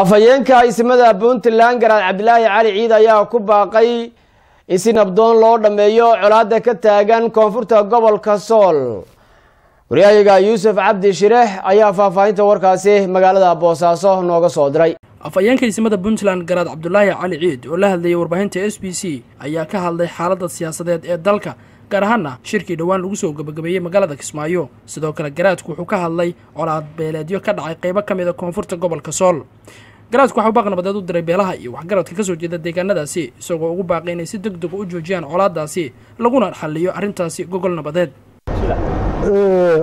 afhayeenka ismada puntland garaad cabdilaahi cali ciid ayaa ku baaqay in si nabdoon loo dhammeeyo colaada ka taagan koonfurta gobolka sool. Waryahayaga yuusuf cabdi shireex ayaa faahfaahinta warkaasi magaalada boosaaso nooga soo diray. Afhayeenka ismada puntland garaad cabdulaahi cali ciid oo la hadlayay warbaahinta s b c ayaa ka hadlay xaaladda siyaasadeed ee dalka gaar ahaana shirkii dhowaan lagu soo gabagabeeyey magaalada kismaayo. Sidoo kale garaadku wuxuu ka hadlay colaad beeleedyo ka dhacay qeybo ka mid a koonfurta gobolka sool. Garaadku waxau baaq nabadeed u diray beelaha iyo waxgaradka ka soo jeeda deegaanadaasi isagoo ugu baaqay inay si deg dega u joojiyaan colaadaasi laguna xaliyo arrintaasi gogol nabadeed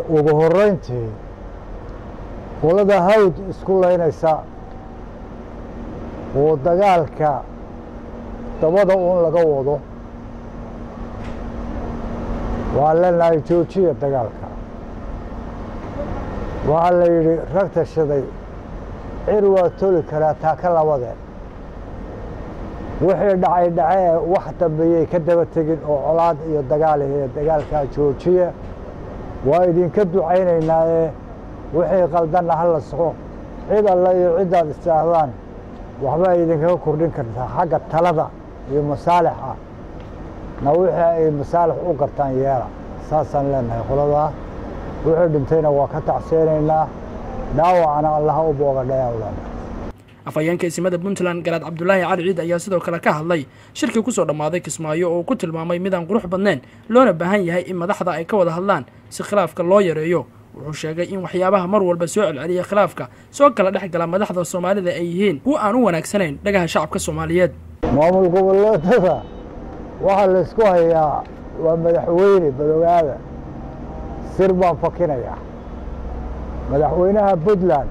ugu horeyntii qolada hawd isku laynaysa oo dagaalka dabada uun laga wado waa leenahay joojiya dagaalka waxaa la yidhi rag tashaday cir waa toli karaa taaka labadee wixii dhacay dhacee wax dambeeyey ka daba tegin oo colaad iyo dagaal ahee dagaalkaa joojiya waa idinka ducaynaynaa ee wixii qaldanna ha la soco cid alle iyo ciddaad istaahdaan waxbaa idinkaga kordhin kartaa xagga talada iyo masaalixa na wixii ay masaalix u gartaan yeela saasaan leenahay qoladaa wixii dhintayna waa ka tacseenaynaa dhaawacana allaha u boogadhayaa leenahay afhayeenka isimada puntland garaad cabdulaahi cali ciid ayaa sidoo kale ka hadlay shirkii ku soo dhammaaday kismaayo oo uu ku tilmaamay midaan qurux badnayn loona baahan yahay in madaxda ay ka wada hadlaan si khilaafka loo yareeyo. Wuxuu sheegay in waxyaabaha mar walba soo celceliya khilaafka soo kala dhex gala madaxda soomaalida ay yihiin kuwa aan u wanaagsanayn dhagaha shacabka soomaaliyeed. Maamul goboleedada waxaa laysku hayaa waa madaxweyne badoogaada sir baan fakinayaa. Madaxweynaha puntland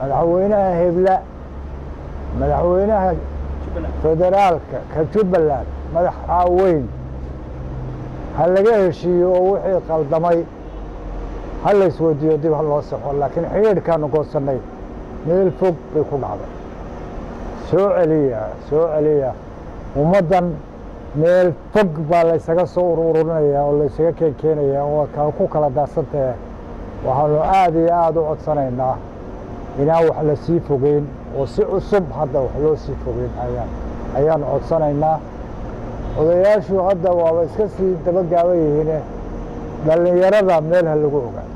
madaxweynaha hebla madaxweynaha federaalka ka jubbaland madaxa weyn ha laga heshiiyo oo wixii qaldamay ha laysweydiiyo dib ha loo saxo laakiin xidhiidhkaanu goosannay meel fog bay ku dhacday. Soo celiya soo celiya ummaddan meel fog baa laysaga soo ururinaya oo laysaga keenkeenaya oo ku kala daadsantahe waxaanu aada iyo aada u codsanaynaa inaan wax la sii fogeyn oo si cusub hadda wax loo sii fogeyn ayaan ayaanu codsanaynaa. Odayaashu hadda waaba iska sii dabagaaban yihiine dhallinyarada meel ha lagu ogaado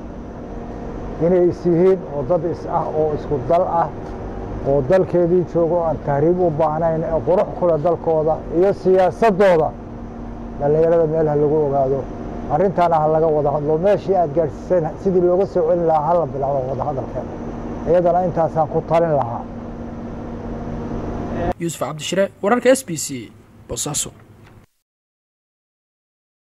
inay is yihiin oo dad is ah oo isku dal ah oo dalkeedii joogo aan tahriib u baahnayn ee qurux kule dalkooda iyo siyaasaddooda dhallinyarada meel ha lagu ogaado. Arrintaana ha laga wada hadlo meeshii aad gaadhsiiseen sidii looga soo celin lahaa hala bilaabo wada hadalkeeda iyadana intaasaan ku talin lahaa. Yuusuf cabdishire wararka s b c bosaaso